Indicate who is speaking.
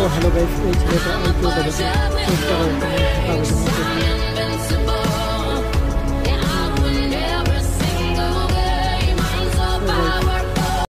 Speaker 1: Hello guys, it's Reza and Joe.